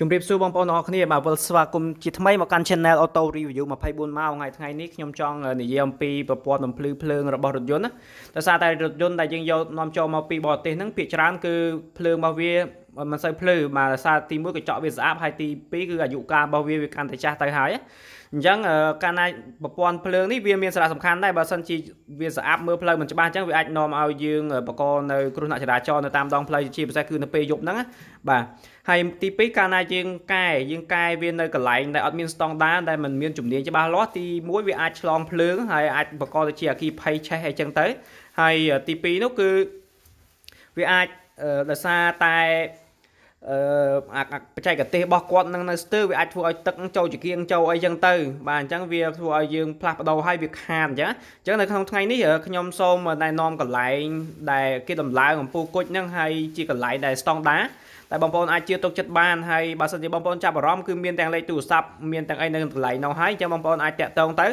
ជំរាបសួរបងប្អូនទាំងអស់គ្នាបាទវិលស្វាគមន៍ជាថ្មីមកកាន់ Channel Auto Review 24ម៉ោងថ្ងៃថ្ងៃនេះខ្ញុំចង់និយាយអំពីប្រព័ន្ធបំភ្លឺភ្លើងរបស់រថយន្តណាដោយសារតែរថយន្តដែលយើងយកនាំចូលមកពីបរទេសហ្នឹងភាគច្រើនគឺភ្លើងរបស់វាមិនសូវភ្លឺបាទដោយសារទី1កញ្ចក់វាស្អាតហើយទី2គឺអាយុកាលរបស់វាវាកាន់តែចាស់ទៅហើយអញ្ចឹងកាលណាប្រព័ន្ធភ្លើងនេះវាមានសារៈសំខាន់ដែរបើសិនជាវាស្អាតមើលផ្លូវមិនច្បាស់អញ្ចឹងវាអាចនាំឲ្យយើងបកកនៅគ្រោះថ្នាក់ចរាចរណ៍នៅតាមដងផ្លូវជាពិសេសគឺនៅពេលយប់ហ្នឹងបាទហើយទី2កាលណាយើងកែយើងកែវានៅកន្លែងដែលអត់មានស្តង់ដារដែលមិនមានជំនាញច្បាស់លាស់ទី1វាអាចឆ្លងភ្លើងហើយអាចបកកទៅជាអគិភ័យឆេះអីចឹងទៅហើយទី2នោះគឺវាអាច ដោយសារតែអឺបច្ចេកទេសរបស់គាត់នឹងនៅស្ទើរវាអាចធ្វើឲ្យទឹកចូលជាគៀងចូលអីចឹងទៅបាទអញ្ចឹងវាធ្វើឲ្យយើងផ្លាស់ប្ដូរឲ្យវាខាតអញ្ចឹងអញ្ចឹងនៅក្នុងថ្ងៃនេះខ្ញុំសូមណែនាំកន្លែងដែលគេដំឡើងអំពូគុជហ្នឹងហើយជាកន្លែងដែលស្តង់ដាតែបងប្អូនអាចជឿទុកចិត្តបានហើយបើសិនជាបងប្អូនចាប់អារម្មណ៍គឺមានទាំងលេខទូរស័ព្ទមានទាំងអីនៅកន្លែងនោះហើយអញ្ចឹងបងប្អូនអាចតាក់ទងទៅ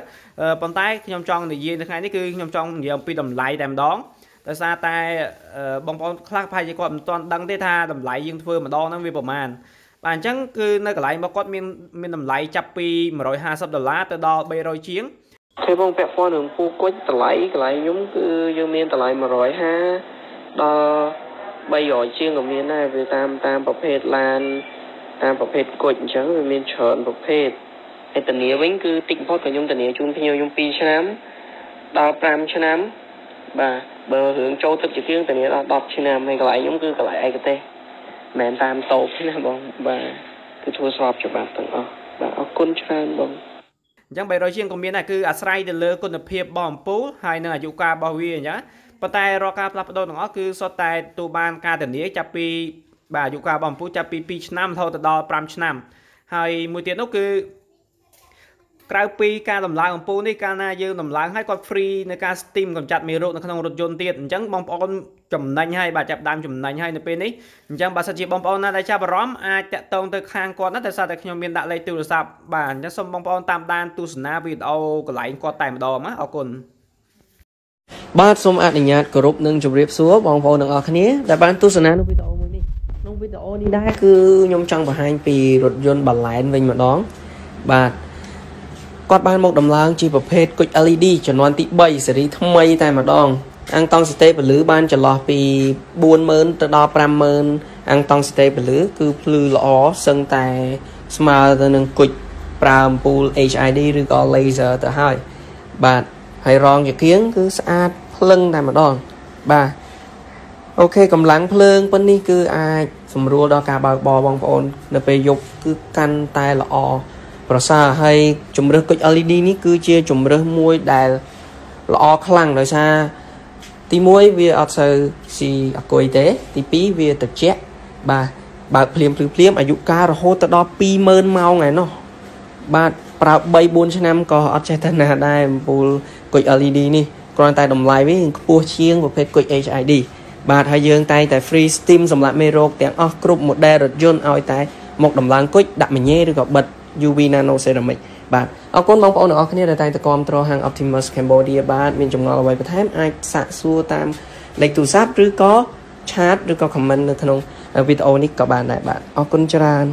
ប៉ុន្តែខ្ញុំចង់និយាយនៅថ្ងៃនេះគឺខ្ញុំចង់និយាយអំពីតម្លៃតែម្ដង ដោយសារតែបងប្អូនខ្លះប្រហែលជាគាត់មិនទាន់ដឹងទេថាតម្លៃយើងធ្វើម្ដងហ្នឹងវាប្រមាណបាទអញ្ចឹងគឺនៅកន្លែងរបស់គាត់មានមានតម្លៃចាប់ពី150ដុល្លារទៅដល់300ជាងគឺបងពាក់ព័ន្ធនឹងពូគុជតម្លៃកន្លែងខ្ញុំគឺយើងមានតម្លៃ150ដល់300ជាងក៏មានដែរវាតាមតាមប្រភេទឡានតាមប្រភេទគុជអញ្ចឹងវាមានច្រើនប្រភេទឯតនីវិញគឺតិចបំផុតក៏ខ្ញុំតនីជូនភ្ញៀវខ្ញុំ2ឆ្នាំដល់5ឆ្នាំបាទ បើរឿងចូលទឹកជាជាងធានាដល់10ឆ្នាំហើយកន្លែងខ្ញុំគឺកន្លែងឯកទេសមិនមែនតាមតូបទេណាបងបាទគឺធ្វើស្របច្បាប់ទាំងអស់បាទអរគុណច្រើនបងអញ្ចឹង300ជាងក៏មានដែរគឺអាស្រ័យទៅលើគុណភាពរបស់អំពូលហើយនិងអាយុកាលរបស់វាអញ្ចឹងប៉ុន្តែរាល់ការផ្លាស់ប្ដូរទាំងអស់គឺសុទ្ធតែទូបានការធានាចាប់ពីបាទអាយុកាលរបស់អំពូលចាប់ពី2ឆ្នាំរហូតដល់5ឆ្នាំហើយមួយទៀតនោះគឺ ក្រៅពីការដំឡើងអំពូលនេះកាលណាយើងដំឡើងហើយគាត់ free នៅការ steam កម្ចាត់មេរោគនៅក្នុងរថយន្តទៀតអញ្ចឹងបងប្អូនចំណេញហើយបាទចាប់ដើមចំណេញហើយនៅពេលនេះអញ្ចឹងបើសិនជាបងប្អូនណាដែលចាប់អារម្មណ៍អាចតាក់ទងទៅខាងគាត់ណាតែសារតែខ្ញុំមានដាក់លេខទូរស័ព្ទបាទអញ្ចឹងសូមបងប្អូនតាមដានទស្សនាវីដេអូកន្លែងគាត់តែម្ដងណាអរគុណបាទសូមអនុញ្ញាតគោរពនិងជម្រាបសួរបងប្អូនទាំងអស់គ្នាដែលបានទស្សនានៅវីដេអូមួយនេះក្នុងវីដេអូនេះដែរគឺខ្ញុំចង់បង្ហាញពីរថយន្តបាឡែនវិញម្ដងបាទ គាត់បានមកដំឡើងជាប្រភេទគុជ LED ចំនួនទី3ស៊េរីថ្មីតែម្ដងអង្គតង់ស្តេពលឺបានចន្លោះពី40000ទៅដល់50000អង្គតង់ស្តេពលឺគឺភ្លឺល្អសឹងតែស្មើទៅនឹងគុជប្រើអំពូល HID ឬក៏ laser ទៅហើយបាទហើយរងជាគៀងគឺស្អាតភ្លឹងតែម្ដងបាទអូខេកម្លាំងភ្លើងប៉ុននេះគឺអាចសម្រួលដល់ការបើកបរបងប្អូន នៅពេលយប់គឺកាន់តែល្អ ប្រសើរហើយជំរើសគុជ LED នេះគឺជាជំរើសមួយដែលល្អខ្លាំងដោយសារទី1វាអត់សូវស៊ីអគុយទេ ទី2វាត្រជាក់បាទបើកភ្លាមភ្លឺភ្លាមអាយុកាលរហូតទៅដល់20000ម៉ោងឯណោះបាទប្រើ3 4ឆ្នាំក៏អត់ចេះទៅណាដែរអំពូលគុជ LED នេះគ្រាន់តែតម្លៃវាខ្ពស់ជាងប្រភេទគុជ HID បាទហើយយើងតែងតែ free steam សម្រាប់មេរោគទាំងអស់គ្រប់ model រថយន្តឲ្យតែមកដំឡើងគុជដាក់មញ៉េឬក៏បិទ UV nano ceramic បាទអរគុណបងប្អូនទាំងអស់គ្នាដែលតែងតែគាំទ្រហាង Optimus Cambodia បាទមានចម្ងល់អ្វីបន្ថែមអាចសាកសួរតាមលេខទូរស័ព្ទឬក៏ឆាតឬក៏ comment នៅក្នុងវីដេអូនេះក៏បានដែរបាទអរគុណច្រើន